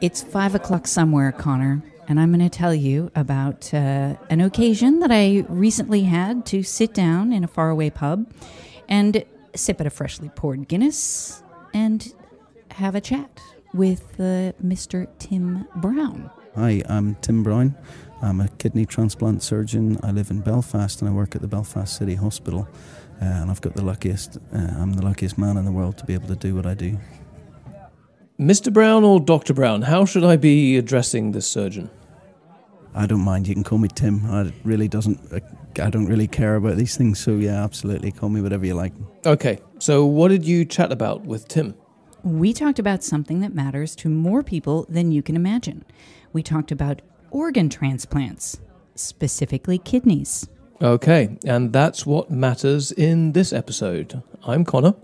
It's five o'clock somewhere, Conor, and I'm going to tell you about uh, an occasion that I recently had to sit down in a faraway pub and sip at a freshly poured Guinness and have a chat with uh, Mr. Tim Brown. Hi, I'm Tim Brown. I'm a kidney transplant surgeon. I live in Belfast and I work at the Belfast City Hospital. Uh, and I've got the luckiest, uh, I'm the luckiest man in the world to be able to do what I do. Mr. Brown or Dr. Brown, how should I be addressing this surgeon? I don't mind. You can call me Tim. I really doesn't. I don't really care about these things. So yeah, absolutely, call me whatever you like. Okay. So what did you chat about with Tim? We talked about something that matters to more people than you can imagine. We talked about organ transplants, specifically kidneys. Okay, and that's what matters in this episode. I'm Conor.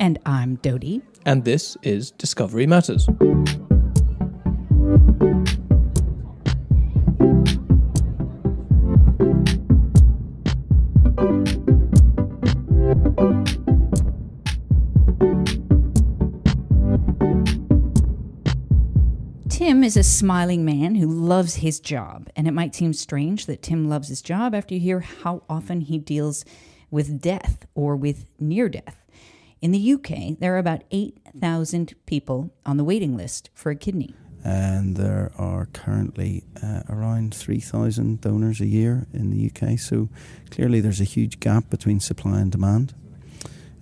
And I'm Dodi. And this is Discovery Matters. Tim is a smiling man who loves his job, and it might seem strange that Tim loves his job after you hear how often he deals with death or with near death. In the UK, there are about 8,000 people on the waiting list for a kidney. And there are currently uh, around 3,000 donors a year in the UK. So clearly, there's a huge gap between supply and demand.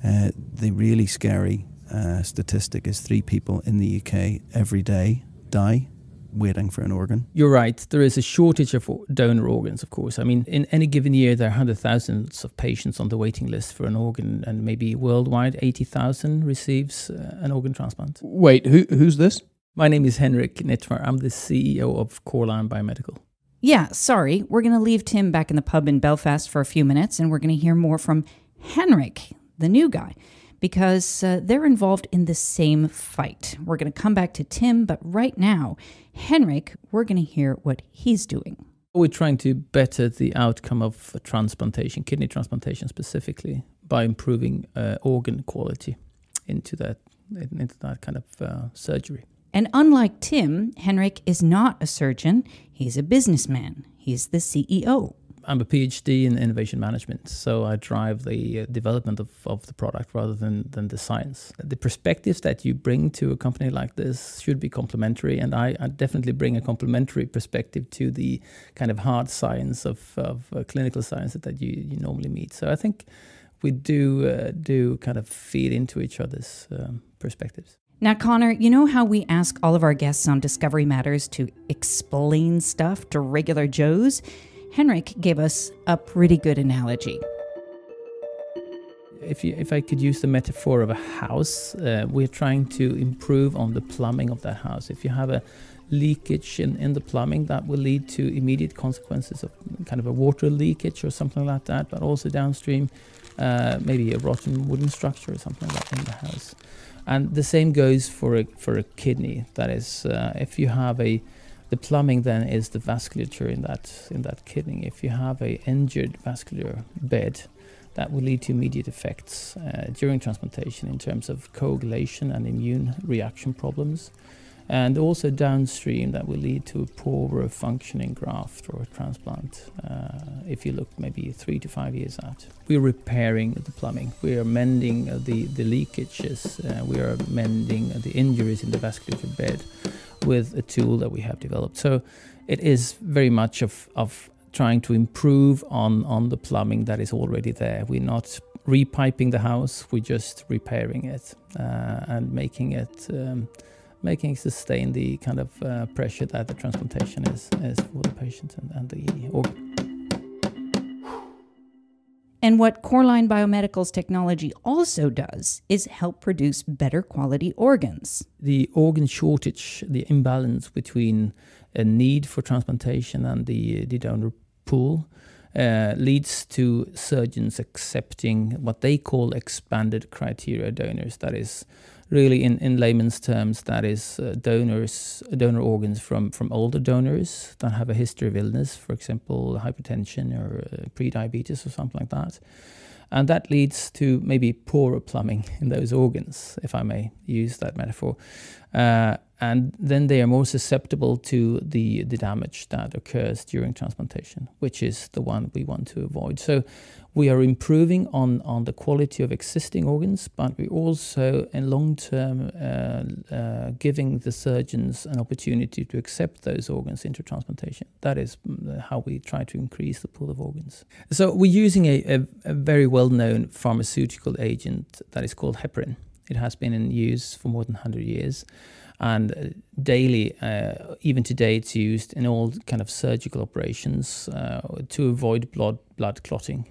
Uh, the really scary uh, statistic is three people in the UK every day die waiting for an organ. You're right. There is a shortage of donor organs, of course. I mean, in any given year, there are hundred thousands of thousands of patients on the waiting list for an organ, and maybe worldwide, 80,000 receives uh, an organ transplant. Wait, who, who's this? My name is Henrik Nittmar. I'm the CEO of Corline Biomedical. Yeah, sorry. We're going to leave Tim back in the pub in Belfast for a few minutes, and we're going to hear more from Henrik, the new guy because uh, they're involved in the same fight. We're going to come back to Tim, but right now, Henrik, we're going to hear what he's doing. We're trying to better the outcome of transplantation, kidney transplantation specifically, by improving uh, organ quality into that into that kind of uh, surgery. And unlike Tim, Henrik is not a surgeon; he's a businessman. He's the CEO. I'm a PhD in innovation management, so I drive the uh, development of, of the product rather than, than the science. The perspectives that you bring to a company like this should be complementary, and I, I definitely bring a complementary perspective to the kind of hard science of, of uh, clinical science that you, you normally meet. So I think we do uh, do kind of feed into each other's um, perspectives. Now, Conor, you know how we ask all of our guests on Discovery Matters to explain stuff to regular Joes? Henrik gave us a pretty good analogy. If, you, if I could use the metaphor of a house, uh, we're trying to improve on the plumbing of that house. If you have a leakage in, in the plumbing, that will lead to immediate consequences of kind of a water leakage or something like that, but also downstream, uh, maybe a rotten wooden structure or something like that in the house. And the same goes for a, for a kidney. That is, uh, if you have a the plumbing then is the vasculature in that in that kidney. If you have a injured vascular bed, that will lead to immediate effects uh, during transplantation in terms of coagulation and immune reaction problems. And also downstream, that will lead to a poorer functioning graft or transplant uh, if you look maybe three to five years out. We're repairing the plumbing, we are mending the, the leakages, uh, we are mending the injuries in the vascular bed with a tool that we have developed. So it is very much of, of trying to improve on, on the plumbing that is already there. We're not repiping the house, we're just repairing it uh, and making it. Um, making it sustain the kind of uh, pressure that the transplantation is, is for the patient and, and the organ. And what Corline Biomedical's technology also does is help produce better quality organs. The organ shortage, the imbalance between a need for transplantation and the, the donor pool, uh, leads to surgeons accepting what they call expanded criteria donors. That is, really in, in layman's terms that is uh, donors donor organs from from older donors that have a history of illness for example hypertension or uh, pre-diabetes or something like that And that leads to maybe poorer plumbing in those organs, if I may use that metaphor. Uh, and then they are more susceptible to the, the damage that occurs during transplantation, which is the one we want to avoid. So we are improving on, on the quality of existing organs, but we also, in long term, uh, uh, giving the surgeons an opportunity to accept those organs into transplantation. That is mm, how we try to increase the pool of organs. So we're using a, a, a very well known pharmaceutical agent that is called heparin. It has been in use for more than 100 years and uh, daily, uh, even today, it's used in all kind of surgical operations uh, to avoid blood blood clotting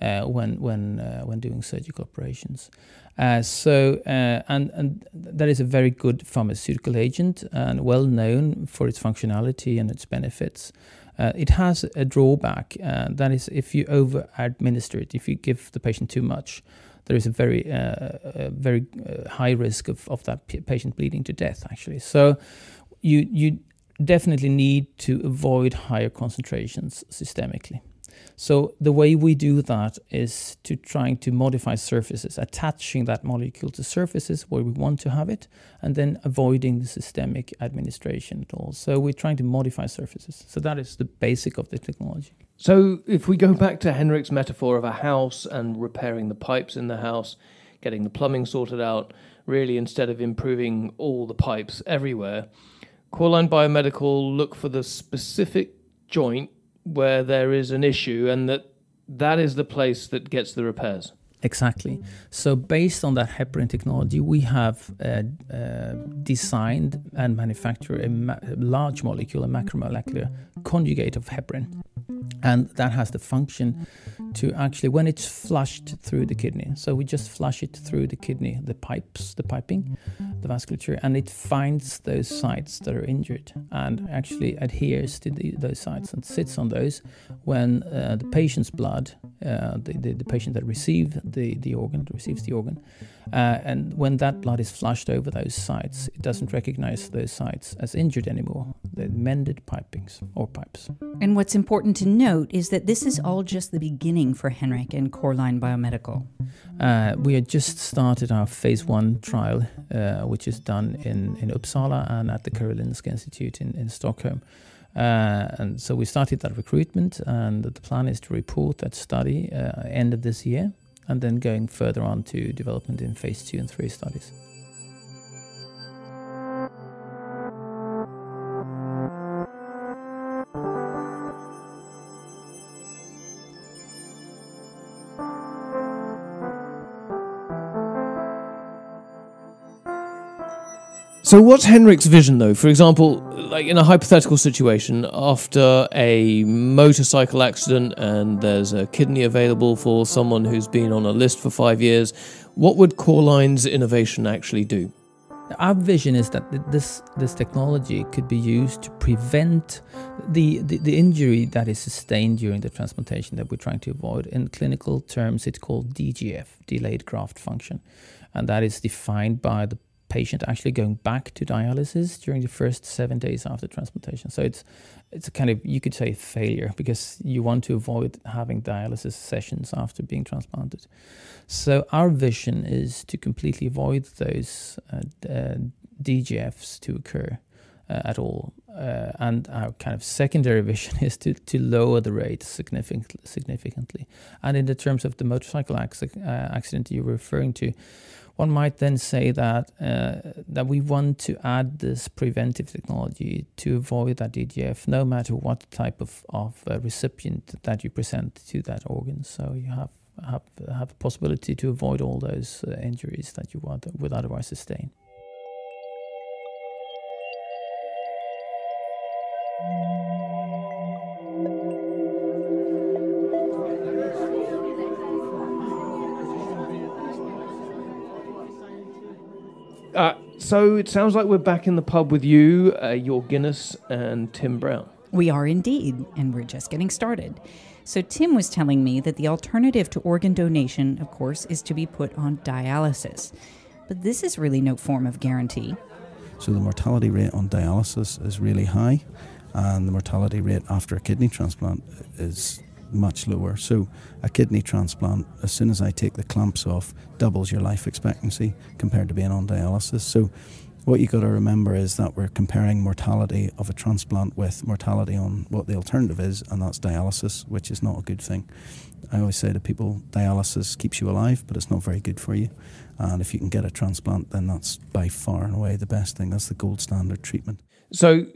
uh, when when uh, when doing surgical operations. Uh, so and and that is a very good pharmaceutical agent and well known for its functionality and its benefits. it has a drawback, that is if you over administer it, if you give the patient too much there is a very uh, a very uh, high risk of, of that patient bleeding to death actually. So you you definitely need to avoid higher concentrations systemically so the way we do that is to trying to modify surfaces, attaching that molecule to surfaces where we want to have it, and then avoiding the systemic administration at all. So we're trying to modify surfaces. So that is the basic of the technology. So if we go back to Henrik's metaphor of a house and repairing the pipes in the house, getting the plumbing sorted out, really instead of improving all the pipes everywhere, Corline Biomedical look for the specific joint where there is an issue and that that is the place that gets the repairs. Exactly. So, based on that heparin technology, we have uh, uh, designed and manufactured a, ma- large molecule, a macromolecular conjugate of heparin and that has the function to actually when it's flushed through the kidney so we just flush it through the kidney the pipes the piping the vasculature and it finds those sites that are injured and actually adheres to the, those sites and sits on those when uh, the patient's blood uh, the, the, the, patient that receives the, the organ receives the organ uh, and when that blood is flushed over those sites it doesn't recognize those sites as injured anymore They're mended pipings or pipes and what's important to note is that this is all just the beginning for Henrik and Corline Biomedical. Uh, we had just started our phase one trial, uh, which is done in, in Uppsala and at the Karolinska Institute in, in Stockholm. Uh, and so we started that recruitment, and the plan is to report that study uh, end of this year, and then going further on to development in phase two and three studies. So, what's Henrik's vision, though? For example, like in a hypothetical situation, after a motorcycle accident and there's a kidney available for someone who's been on a list for five years, what would Corline's innovation actually do? Our vision is that this this technology could be used to prevent the, the, the injury that is sustained during the transplantation that we're trying to avoid. In clinical terms, it's called DGF, delayed graft function, and that is defined by the patient actually going back to dialysis during the first seven days after transplantation. So it's it's a kind of you could say failure because you want to avoid having dialysis sessions after being transplanted. So our vision is to completely avoid those uh, uh, DGFs to occur uh, at all. Uh, and our kind of secondary vision is to, to lower the rate significantly, significantly. And in the terms of the motorcycle uh, accident you were referring to, one might then say that uh, that we want to add this preventive technology to avoid that DGF, no matter what type of of uh, recipient that you present to that organ. So you have have have the possibility to avoid all those uh, injuries that you would, would otherwise sustain. So it sounds like we're back in the pub with you, uh, your Guinness, and Tim Brown. We are indeed, and we're just getting started. So, Tim was telling me that the alternative to organ donation, of course, is to be put on dialysis. But this is really no form of guarantee. So, the mortality rate on dialysis is really high, and the mortality rate after a kidney transplant is much lower. So a kidney transplant, as soon as I take the clamps off, doubles your life expectancy compared to being on dialysis. So what you've got to remember is that we're comparing mortality of a transplant with mortality on what the alternative is, and that's dialysis, which is not a good thing. I always say to people, dialysis keeps you alive, but it's not very good for you. And if you can get a transplant, then that's by far and away the best thing. That's the gold standard treatment. So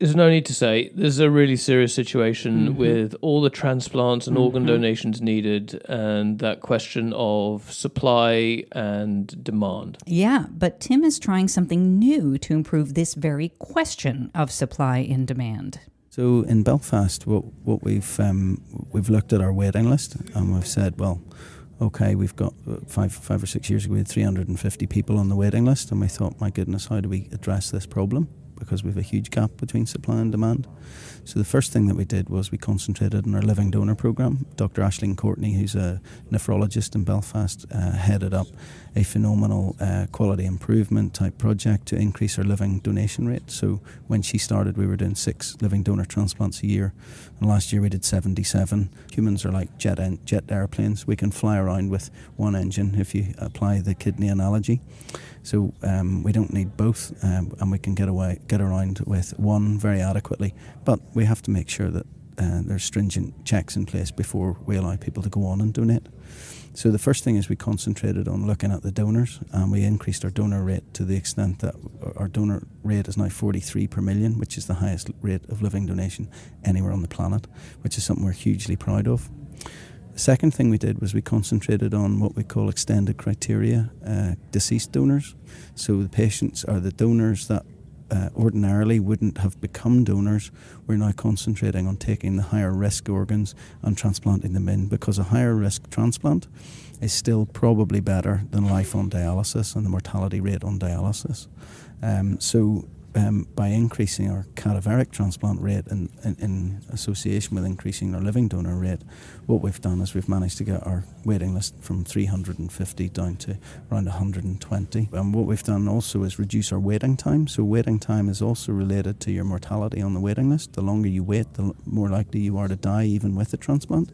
there's no need to say there's a really serious situation mm-hmm. with all the transplants and mm-hmm. organ donations needed and that question of supply and demand. Yeah, but Tim is trying something new to improve this very question of supply and demand. So in Belfast, what what we've um, we've looked at our waiting list and we've said, well, okay, we've got uh, five five or six years ago we had 350 people on the waiting list, and we thought, my goodness, how do we address this problem? Because we have a huge gap between supply and demand. So the first thing that we did was we concentrated on our living donor program. Dr. Aisling Courtney, who's a nephrologist in Belfast, uh, headed up a phenomenal uh, quality improvement type project to increase our living donation rate. So when she started, we were doing six living donor transplants a year, and last year we did 77. Humans are like jet en- jet airplanes. We can fly around with one engine if you apply the kidney analogy. So um, we don't need both, um, and we can get away, get around with one very adequately. But we have to make sure that uh, there's stringent checks in place before we allow people to go on and donate. So the first thing is we concentrated on looking at the donors, and we increased our donor rate to the extent that our donor rate is now 43 per million, which is the highest rate of living donation anywhere on the planet, which is something we're hugely proud of. The Second thing we did was we concentrated on what we call extended criteria uh, deceased donors. So the patients are the donors that uh, ordinarily wouldn't have become donors. We're now concentrating on taking the higher risk organs and transplanting them in because a higher risk transplant is still probably better than life on dialysis and the mortality rate on dialysis. Um, so um, by increasing our cadaveric transplant rate in, in, in, association with increasing our living donor rate, what we've done is we've managed to get our waiting list from 350 down to around 120. And what we've done also is reduce our waiting time. So waiting time is also related to your mortality on the waiting list. The longer you wait, the more likely you are to die even with a transplant.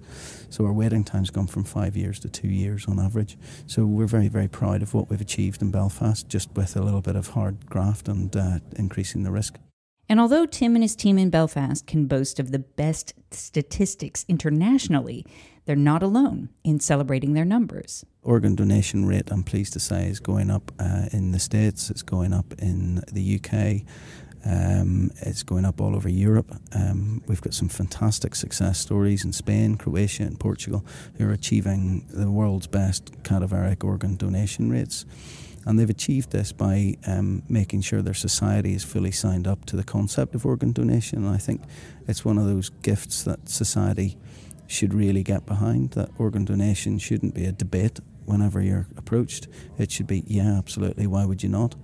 So our waiting time's gone from five years to two years on average. So we're very, very proud of what we've achieved in Belfast, just with a little bit of hard graft and uh, increasing the risk. And although Tim and his team in Belfast can boast of the best statistics internationally, they're not alone in celebrating their numbers. Organ donation rate, I'm pleased to say, is going up uh, in the States, it's going up in the UK, um, it's going up all over Europe. Um, we've got some fantastic success stories in Spain, Croatia, and Portugal who are achieving the world's best cadaveric organ donation rates. And they've achieved this by um, making sure their society is fully signed up to the concept of organ donation. And I think it's one of those gifts that society should really get behind that organ donation shouldn't be a debate whenever you're approached. It should be, yeah, absolutely, why would you not?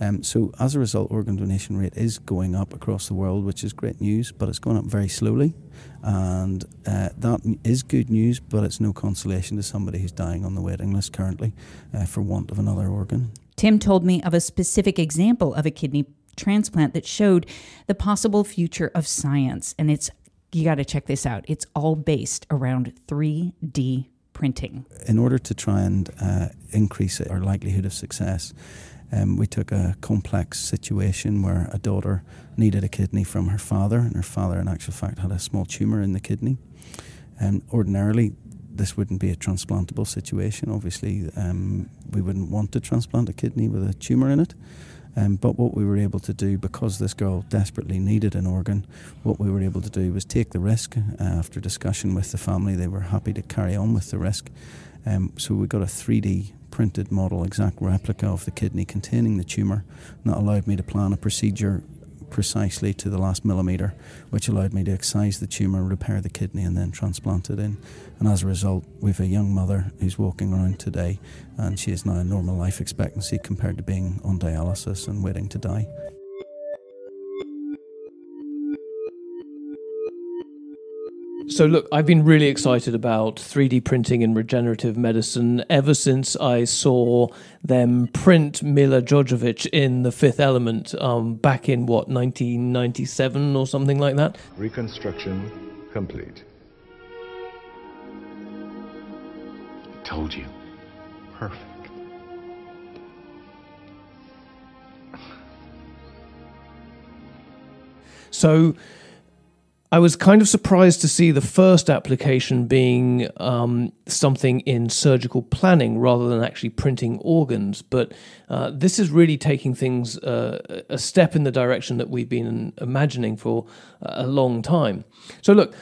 Um, so as a result, organ donation rate is going up across the world, which is great news, but it's going up very slowly. And uh, that is good news, but it's no consolation to somebody who's dying on the waiting list currently uh, for want of another organ. Tim told me of a specific example of a kidney transplant that showed the possible future of science. And it's, you got to check this out, it's all based around 3D printing. In order to try and uh, increase our likelihood of success, um, we took a complex situation where a daughter needed a kidney from her father, and her father, in actual fact, had a small tumour in the kidney. And ordinarily, this wouldn't be a transplantable situation. Obviously, um, we wouldn't want to transplant a kidney with a tumour in it. Um, but what we were able to do, because this girl desperately needed an organ, what we were able to do was take the risk. Uh, after discussion with the family, they were happy to carry on with the risk. Um, so we got a 3D printed model, exact replica of the kidney containing the tumour. And that allowed me to plan a procedure precisely to the last millimetre, which allowed me to excise the tumour, repair the kidney, and then transplant it in. And as a result, we have a young mother who's walking around today, and she has now a normal life expectancy compared to being on dialysis and waiting to die. So, look, I've been really excited about 3D printing in regenerative medicine ever since I saw them print Milla Jovovich in The Fifth Element um, back in, what, 1997 or something like that? Reconstruction complete. I told you. Perfect. So I was kind of surprised to see the first application being um, something in surgical planning rather than actually printing organs. But uh, this is really taking things uh, a step in the direction that we've been imagining for a long time. So, look,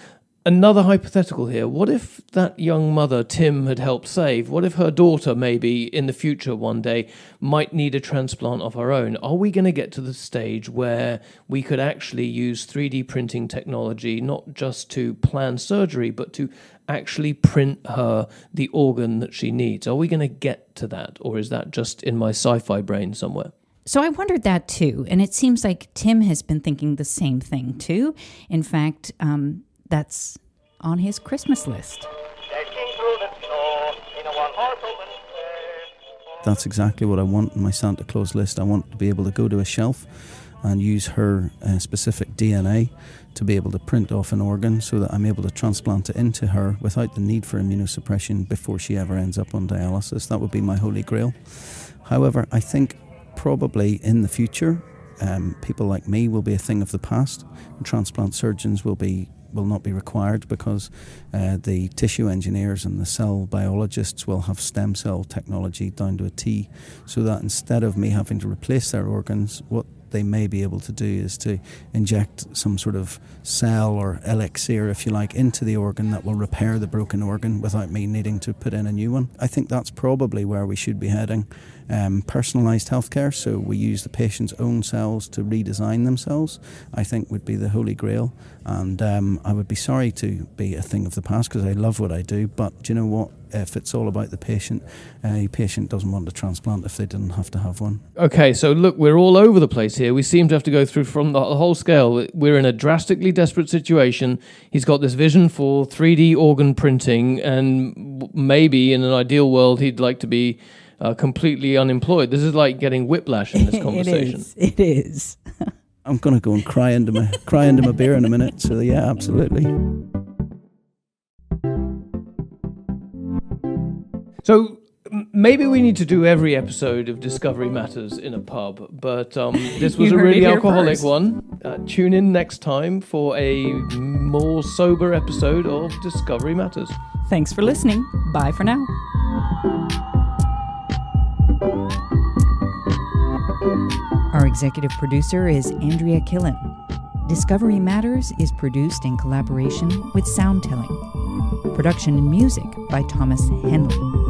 another hypothetical here. What if that young mother Tim had helped save? What if her daughter, maybe in the future one day, might need a transplant of her own? Are we going to get to the stage where we could actually use 3D printing technology not just to plan surgery, but to actually print her the organ that she needs? Are we going to get to that, or is that just in my sci fi brain somewhere? So I wondered that too. And it seems like Tim has been thinking the same thing too. In fact, um, that's on his Christmas list. That's exactly what I want in my Santa Claus list. I want to be able to go to a shelf and use her uh, specific DNA to be able to print off an organ so that I'm able to transplant it into her without the need for immunosuppression before she ever ends up on dialysis. That would be my holy grail. However, I think probably in the future, um, people like me will be a thing of the past. Transplant surgeons will be will not be required because uh, the tissue engineers and the cell biologists will have stem cell technology down to a T, so that instead of me having to replace their organs, what they may be able to do is to inject some sort of cell or elixir, if you like, into the organ that will repair the broken organ without me needing to put in a new one. I think that's probably where we should be heading. Um, personalised healthcare, so we use the patient's own cells to redesign themselves, I think would be the holy grail. And um, I would be sorry to be a thing of the past because I love what I do, but do you know what? If it's all about the patient, a patient doesn't want a transplant if they didn't have to have one. Okay, so look, we're all over the place here. We seem to have to go through from the whole scale. We're in a drastically desperate situation. He's got this vision for 3D organ printing, and maybe in an ideal world, he'd like to be. Uh, completely unemployed. This is like getting whiplash in this conversation. it is. It is. I'm gonna go and cry into my cry into my beer in a minute. So yeah, absolutely. So maybe we need to do every episode of Discovery Matters in a pub, but um, this was a really alcoholic first. one. Uh, tune in next time for a more sober episode of Discovery Matters. Thanks for listening. Bye for now. Our executive producer is Andrea Killen. Discovery Matters is produced in collaboration with Soundtelling. Production and music by Thomas Henley.